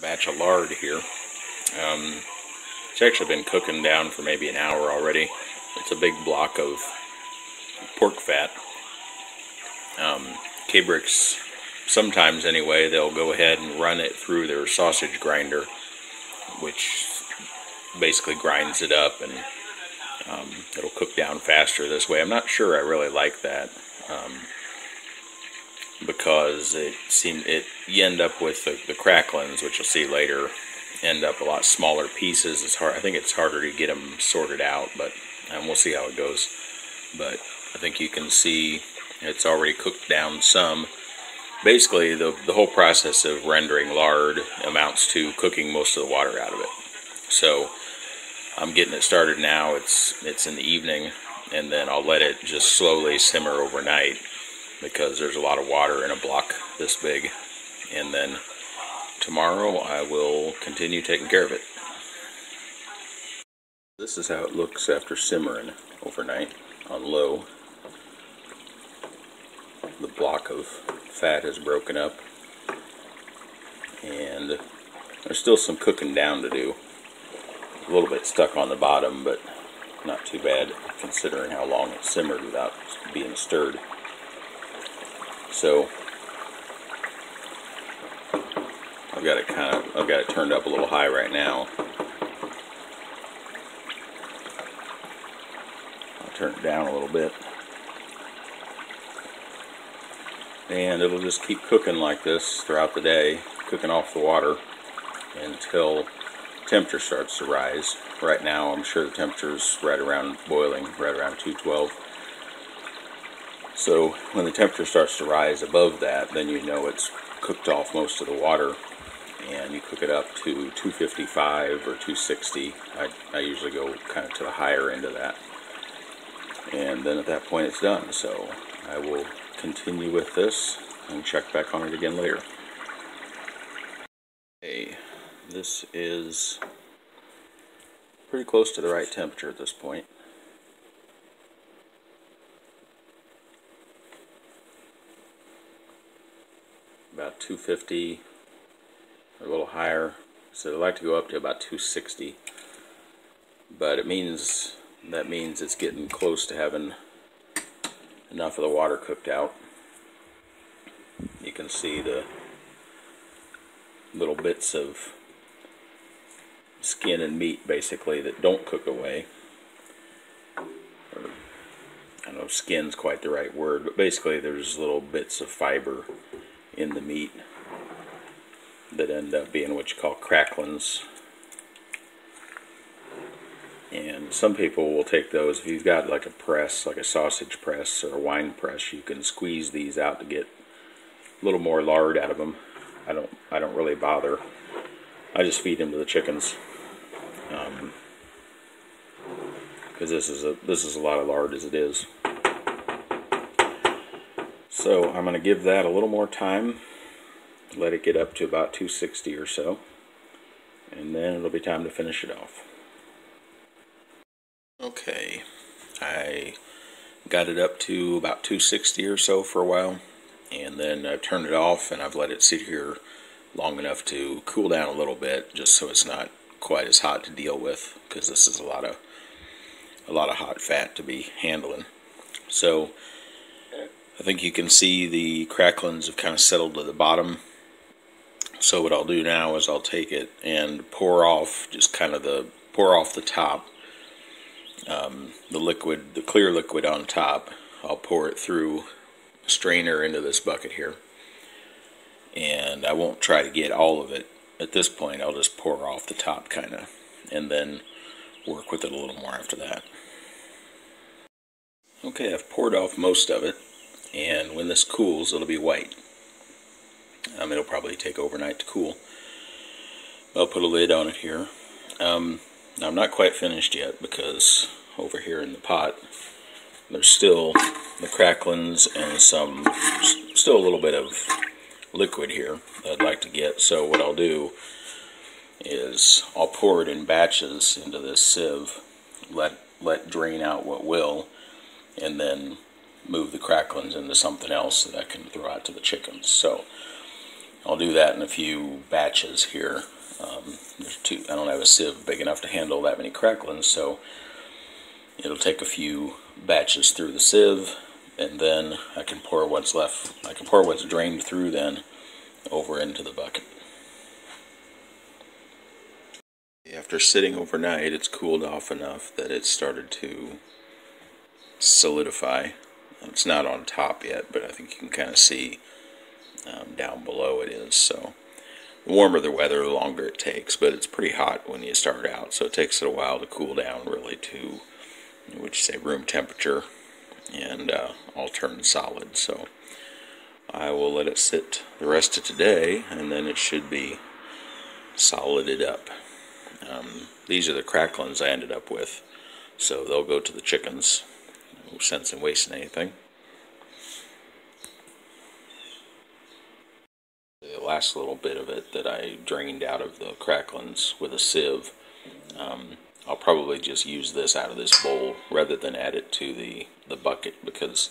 batch of lard here. Um, it's actually been cooking down for maybe an hour already. It's a big block of pork fat. Um, Cabrix, sometimes anyway, they'll go ahead and run it through their sausage grinder, which basically grinds it up and um, it'll cook down faster this way. I'm not sure I really like that. Um, because it seemed it you end up with the, the cracklings, which you'll see later, end up a lot smaller pieces. It's hard. I think it's harder to get them sorted out, but and we'll see how it goes. But I think you can see it's already cooked down some. Basically, the the whole process of rendering lard amounts to cooking most of the water out of it. So I'm getting it started now. It's it's in the evening, and then I'll let it just slowly simmer overnight because there's a lot of water in a block this big. And then tomorrow I will continue taking care of it. This is how it looks after simmering overnight on low. The block of fat is broken up and there's still some cooking down to do. A little bit stuck on the bottom, but not too bad considering how long it simmered without being stirred. So I've got it kind of I've got it turned up a little high right now. I'll turn it down a little bit. And it'll just keep cooking like this throughout the day, cooking off the water until temperature starts to rise. Right now I'm sure the temperature's right around boiling, right around 212. So when the temperature starts to rise above that, then you know it's cooked off most of the water and you cook it up to 255 or 260. I, I usually go kind of to the higher end of that. And then at that point it's done. So I will continue with this and check back on it again later. Okay, this is pretty close to the right temperature at this point. about 250 or a little higher. So I like to go up to about 260. But it means that means it's getting close to having enough of the water cooked out. You can see the little bits of skin and meat basically that don't cook away. Or, I don't know skin's quite the right word, but basically there's little bits of fiber in the meat that end up being what you call cracklings. And some people will take those, if you've got like a press, like a sausage press or a wine press, you can squeeze these out to get a little more lard out of them. I don't, I don't really bother. I just feed them to the chickens. Um, because this is a this is a lot of lard as it is. So I'm going to give that a little more time, let it get up to about 260 or so, and then it'll be time to finish it off. Okay, I got it up to about 260 or so for a while, and then I've turned it off and I've let it sit here long enough to cool down a little bit, just so it's not quite as hot to deal with, because this is a lot of a lot of hot fat to be handling. So I think you can see the cracklings have kind of settled to the bottom. So what I'll do now is I'll take it and pour off just kind of the pour off the top, um, the liquid, the clear liquid on top. I'll pour it through a strainer into this bucket here. And I won't try to get all of it at this point. I'll just pour off the top kind of and then work with it a little more after that. Okay, I've poured off most of it and when this cools it'll be white. Um, it'll probably take overnight to cool. I'll put a lid on it here. Um, I'm not quite finished yet because over here in the pot there's still the cracklings and some still a little bit of liquid here I'd like to get so what I'll do is I'll pour it in batches into this sieve let let drain out what will and then move the cracklings into something else that I can throw out to the chickens. So I'll do that in a few batches here. Um, there's two, I don't have a sieve big enough to handle that many cracklings, so it'll take a few batches through the sieve, and then I can pour what's left. I can pour what's drained through then over into the bucket. After sitting overnight, it's cooled off enough that it's started to solidify. It's not on top yet, but I think you can kind of see um, down below it is. So the warmer the weather, the longer it takes. But it's pretty hot when you start out, so it takes it a while to cool down really to, would you say, room temperature, and uh, all turn solid. So I will let it sit the rest of today, and then it should be solided up. Um, these are the cracklings I ended up with, so they'll go to the chickens. No sense in wasting anything. The last little bit of it that I drained out of the cracklings with a sieve, um, I'll probably just use this out of this bowl rather than add it to the, the bucket because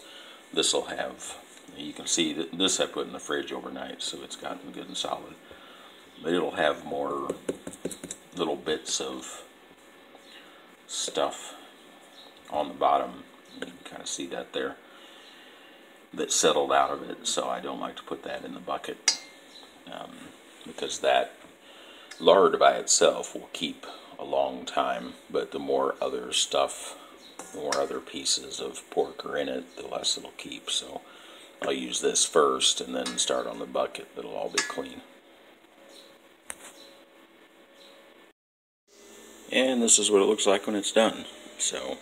this will have, you can see that this I put in the fridge overnight so it's gotten good and solid. But it'll have more little bits of stuff on the bottom. You can kind of see that there that settled out of it so I don't like to put that in the bucket um, because that lard by itself will keep a long time but the more other stuff the more other pieces of pork are in it the less it'll keep so I'll use this first and then start on the bucket it'll all be clean. And this is what it looks like when it's done so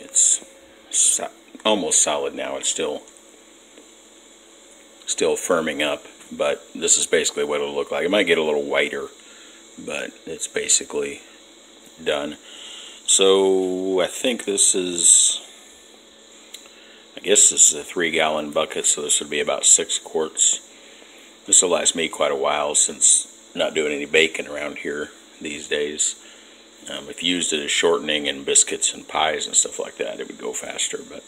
it's so almost solid now. It's still still firming up but this is basically what it'll look like. It might get a little whiter but it's basically done. So I think this is I guess this is a three gallon bucket so this would be about six quarts. This will last me quite a while since not doing any baking around here these days um, if you used it as shortening in biscuits and pies and stuff like that, it would go faster, but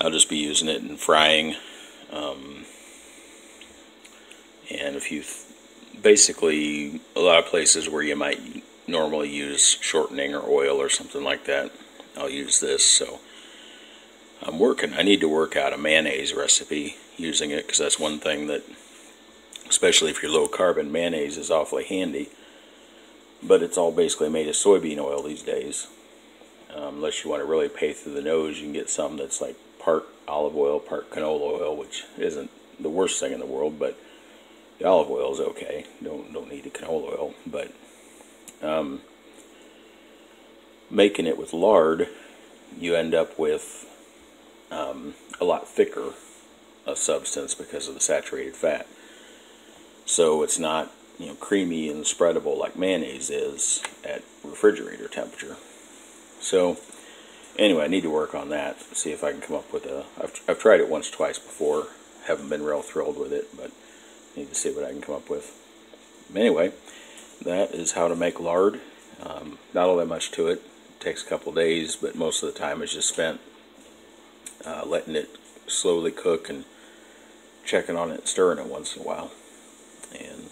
I'll just be using it in frying. Um, and if you, basically, a lot of places where you might normally use shortening or oil or something like that, I'll use this. So I'm working, I need to work out a mayonnaise recipe using it because that's one thing that, especially if you're low carbon, mayonnaise is awfully handy but it's all basically made of soybean oil these days. Um, unless you want to really pay through the nose, you can get some that's like part olive oil, part canola oil, which isn't the worst thing in the world, but the olive oil is okay. Don't don't need the canola oil, but um, making it with lard, you end up with um, a lot thicker a substance because of the saturated fat. So it's not you know, creamy and spreadable like mayonnaise is at refrigerator temperature. So, anyway, I need to work on that, see if I can come up with a... I've, I've tried it once, twice before, haven't been real thrilled with it, but need to see what I can come up with. Anyway, that is how to make lard. Um, not all that much to it. it. Takes a couple days, but most of the time is just spent uh, letting it slowly cook and checking on it, stirring it once in a while. And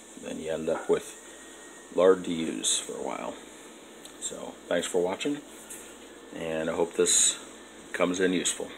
end up with lard to use for a while. So thanks for watching, and I hope this comes in useful.